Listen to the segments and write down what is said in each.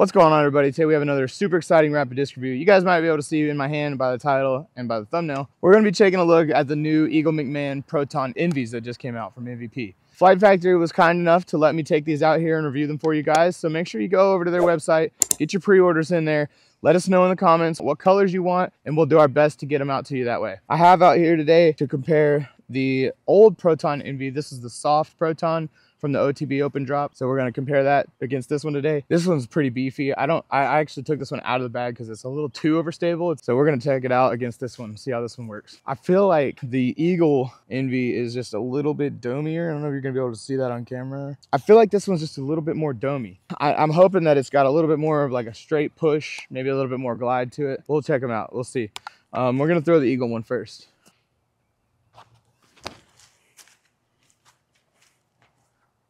What's going on everybody? Today we have another super exciting rapid disc review. You guys might be able to see in my hand by the title and by the thumbnail. We're going to be taking a look at the new Eagle McMahon Proton Envies that just came out from MVP. Flight Factory was kind enough to let me take these out here and review them for you guys. So make sure you go over to their website, get your pre-orders in there. Let us know in the comments what colors you want and we'll do our best to get them out to you that way. I have out here today to compare the old Proton Envy. This is the soft Proton from the OTB open drop. So we're gonna compare that against this one today. This one's pretty beefy. I don't, I actually took this one out of the bag because it's a little too overstable. So we're gonna check it out against this one, see how this one works. I feel like the Eagle Envy is just a little bit domier. I don't know if you're gonna be able to see that on camera. I feel like this one's just a little bit more domy. I, I'm hoping that it's got a little bit more of like a straight push, maybe a little bit more glide to it. We'll check them out, we'll see. Um, we're gonna throw the Eagle one first.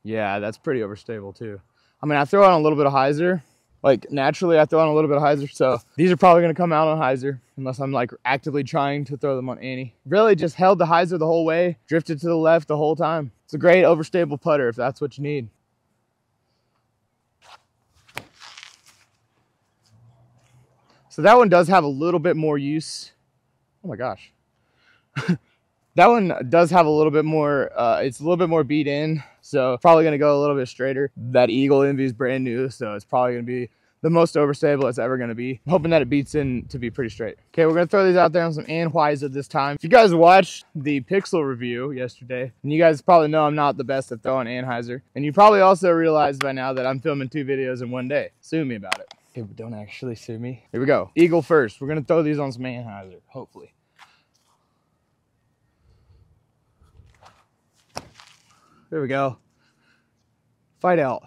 Yeah, that's pretty overstable too. I mean, I throw on a little bit of hyzer. Like naturally, I throw on a little bit of hyzer. So these are probably gonna come out on hyzer unless I'm like actively trying to throw them on Annie. Really just held the hyzer the whole way, drifted to the left the whole time. It's a great overstable putter if that's what you need. So that one does have a little bit more use. Oh my gosh. that one does have a little bit more, uh, it's a little bit more beat in. So probably going to go a little bit straighter. That Eagle Envy is brand new. So it's probably going to be the most overstable it's ever going to be. I'm hoping that it beats in to be pretty straight. Okay, we're going to throw these out there on some anhyzer this time. If you guys watched the Pixel review yesterday, and you guys probably know I'm not the best at throwing anhyzer. And you probably also realized by now that I'm filming two videos in one day. Sue me about it. Okay, but don't actually sue me. Here we go. Eagle first. We're going to throw these on some anhyzer, hopefully. There we go. Fight out.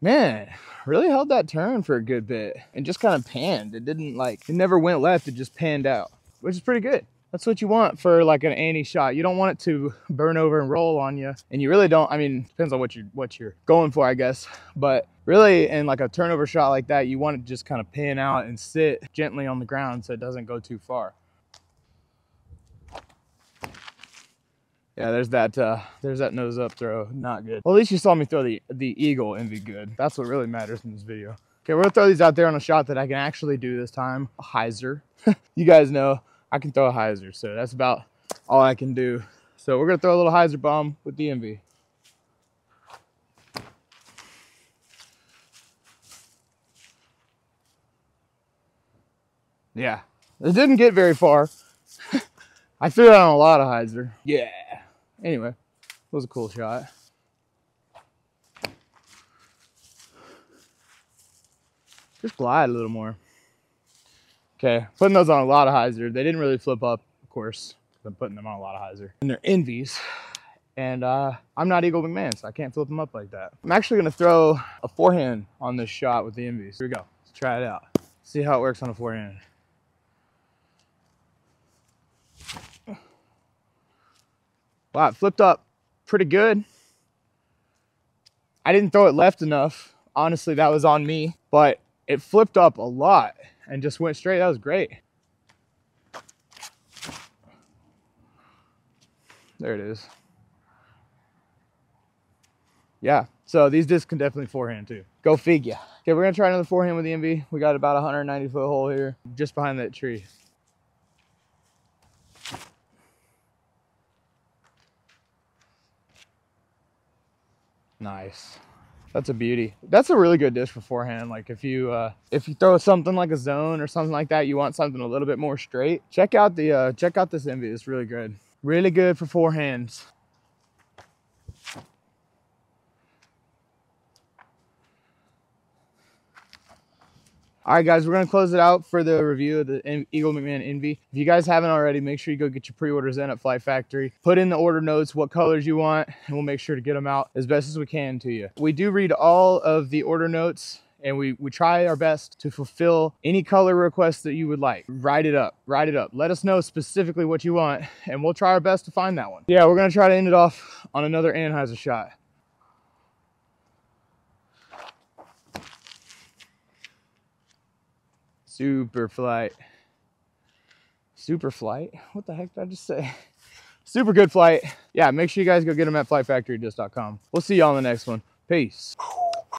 Man, really held that turn for a good bit and just kind of panned. It didn't like, it never went left, it just panned out, which is pretty good. That's what you want for like an Annie shot. You don't want it to burn over and roll on you. And you really don't, I mean, depends on what you're, what you're going for, I guess. But really in like a turnover shot like that, you want it to just kind of pan out and sit gently on the ground so it doesn't go too far. Yeah, there's that uh, there's that nose up throw. Not good. Well, at least you saw me throw the, the Eagle and be good. That's what really matters in this video. Okay, we're gonna throw these out there on a shot that I can actually do this time. A hyzer. you guys know I can throw a hyzer, so that's about all I can do. So we're gonna throw a little hyzer bomb with the Envy. Yeah, it didn't get very far. I threw it on a lot of hyzer. Yeah. Anyway, it was a cool shot. Just glide a little more. Okay, putting those on a lot of hyzer. They didn't really flip up, of course. I'm putting them on a lot of hyzer. And they're envies. And uh, I'm not Eagle McMahon, so I can't flip them up like that. I'm actually gonna throw a forehand on this shot with the envies. Here we go, let's try it out. See how it works on a forehand. Wow, it flipped up pretty good. I didn't throw it left enough. Honestly, that was on me, but it flipped up a lot and just went straight. That was great. There it is. Yeah, so these discs can definitely forehand too. Go figure. Okay, we're gonna try another forehand with the Envy. We got about 190 foot hole here, just behind that tree. Nice. That's a beauty. That's a really good dish for forehand. Like if you uh, if you throw something like a zone or something like that, you want something a little bit more straight. Check out the uh, check out this Envy. It's really good. Really good for forehands. All right, guys, we're going to close it out for the review of the Eagle McMahon Envy. If you guys haven't already, make sure you go get your pre-orders in at Flight Factory. Put in the order notes what colors you want, and we'll make sure to get them out as best as we can to you. We do read all of the order notes and we, we try our best to fulfill any color request that you would like. Write it up, write it up. Let us know specifically what you want and we'll try our best to find that one. Yeah, we're gonna try to end it off on another anhyzer shot. Super flight. Super flight? What the heck did I just say? Super good flight. Yeah, make sure you guys go get them at flightfactorydisc.com. We'll see y'all in the next one. Peace.